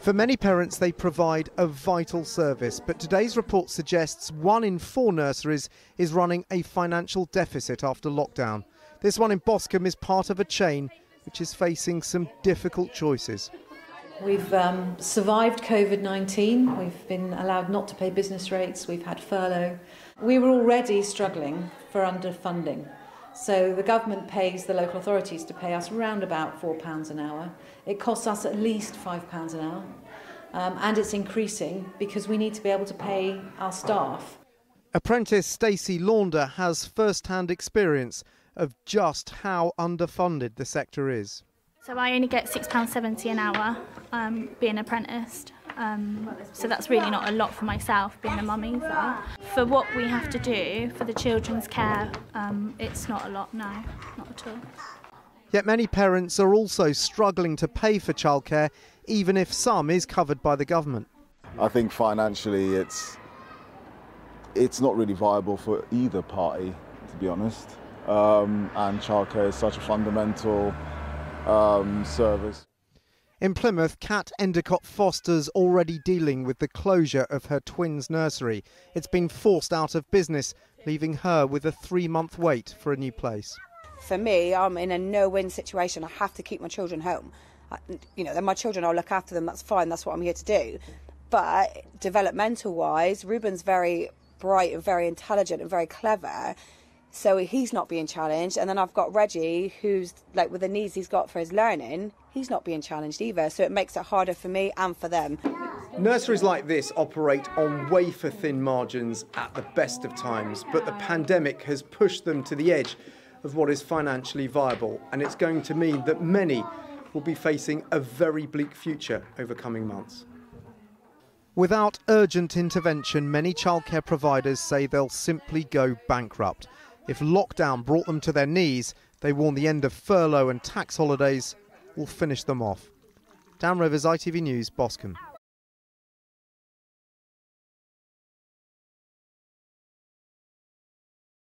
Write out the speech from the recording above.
For many parents, they provide a vital service, but today's report suggests one in four nurseries is running a financial deficit after lockdown. This one in Boscombe is part of a chain which is facing some difficult choices. We've um, survived COVID 19. We've been allowed not to pay business rates. We've had furlough. We were already struggling for underfunding. So the government pays the local authorities to pay us around about £4 an hour. It costs us at least £5 an hour. Um, and it's increasing because we need to be able to pay our staff. Apprentice Stacey Launder has first-hand experience of just how underfunded the sector is. So I only get £6.70 an hour um, being apprenticed. Um, so that's really not a lot for myself being a mum either. For what we have to do for the children's care, um, it's not a lot, no, not at all. Yet many parents are also struggling to pay for childcare, even if some is covered by the government. I think financially it's it's not really viable for either party, to be honest. Um, and childcare is such a fundamental um, service. In Plymouth, Kat Endicott Foster's already dealing with the closure of her twins' nursery. It's been forced out of business, leaving her with a three month wait for a new place. For me, I'm in a no win situation. I have to keep my children home. I, you know, they're my children, I'll look after them, that's fine, that's what I'm here to do. But developmental wise, Ruben's very bright and very intelligent and very clever so he's not being challenged. And then I've got Reggie, who's like with the needs he's got for his learning, he's not being challenged either. So it makes it harder for me and for them. Nurseries like this operate on wafer thin margins at the best of times, but the pandemic has pushed them to the edge of what is financially viable, and it's going to mean that many will be facing a very bleak future over coming months. Without urgent intervention, many childcare providers say they'll simply go bankrupt. If lockdown brought them to their knees, they warn the end of furlough and tax holidays will finish them off. Dan Rivers, ITV News, Boscombe.